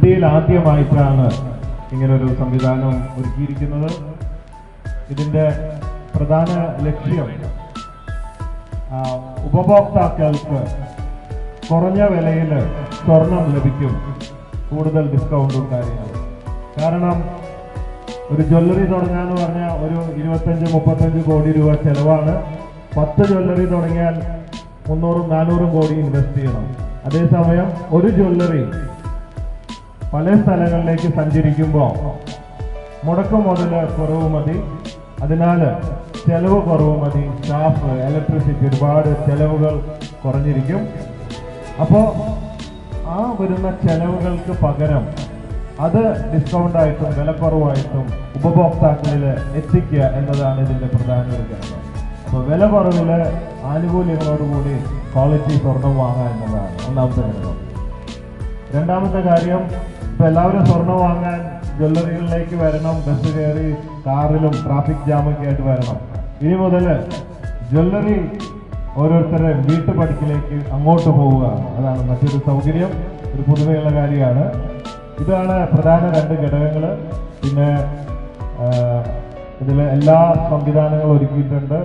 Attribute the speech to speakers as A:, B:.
A: ഇന്ത്യയിൽ ആദ്യമായിട്ടാണ് ഇങ്ങനൊരു സംവിധാനം ഒരുക്കിയിരിക്കുന്നത്. ഇതിന്റെ പ്രധാന ലക്ഷ്യം ഉപഭോക്താക്കൾക്ക് കുറഞ്ഞ വിലയിൽ സ്വർണം ലഭിക്കും. കൂടുതൽ ഡിസ്കൗണ്ടും കാര്യങ്ങളും. കാരണം ഒരു ജ്വല്ലറി തുടങ്ങാന്ന് പറഞ്ഞാൽ ഒരു ഇരുപത്തഞ്ച് മുപ്പത്തഞ്ച് കോടി രൂപ ചെലവാണ്. പത്ത് ജ്വല്ലറി തുടങ്ങിയാൽ മുന്നൂറും നാനൂറും കോടി ഇൻവെസ്റ്റ് ചെയ്യണം. അതേസമയം ഒരു ജ്വല്ലറി പല സ്ഥലങ്ങളിലേക്ക് സഞ്ചരിക്കുമ്പോൾ മുടക്ക് മുതൽ കുറവ് മതി. അതിനാൽ ചെലവ് കുറവ് മതി. സ്റ്റാഫ് ഇലക്ട്രിസിറ്റി ഒരുപാട് ചെലവുകൾ കുറഞ്ഞിരിക്കും. അപ്പോൾ ആ വരുന്ന ചെലവുകൾക്ക് പകരം അത് ഡിസ്കൗണ്ടായിട്ടും വിലക്കുറവായിട്ടും ഉപഭോക്താക്കളിൽ എത്തിക്കുക എന്നതാണ് ഇതിന്റെ പ്രധാന ഒരു കാര്യം അപ്പോൾ വില കുറവിൽ ആനുകൂല്യങ്ങളോടുകൂടി ക്വാളിറ്റി സ്വർണം വാങ്ങുക എന്നതാണ് ഒന്നാമത്തെ ഘടകം. രണ്ടാമത്തെ കാര്യം ഇപ്പൊ എല്ലാവരും സ്വർണം വാങ്ങാൻ ജ്വല്ലറികളിലേക്ക് വരണം ബസ് കയറി കാറിലും ട്രാഫിക് ജാമൊക്കെ ആയിട്ട് വരണം. ഇനി മുതൽ ജ്വല്ലറി ഓരോരുത്തരുടെ വീട്ടുപടിക്കിലേക്ക് അങ്ങോട്ട് പോവുക. അതാണ് മറ്റൊരു സൗകര്യം ഒരു പൊതുവെയുള്ള കാര്യമാണ്. ഇതാണ് പ്രധാന രണ്ട് ഘടകങ്ങൾ പിന്നെ ഇതിൽ എല്ലാ സംവിധാനങ്ങളും ഒരുക്കിയിട്ടുണ്ട്.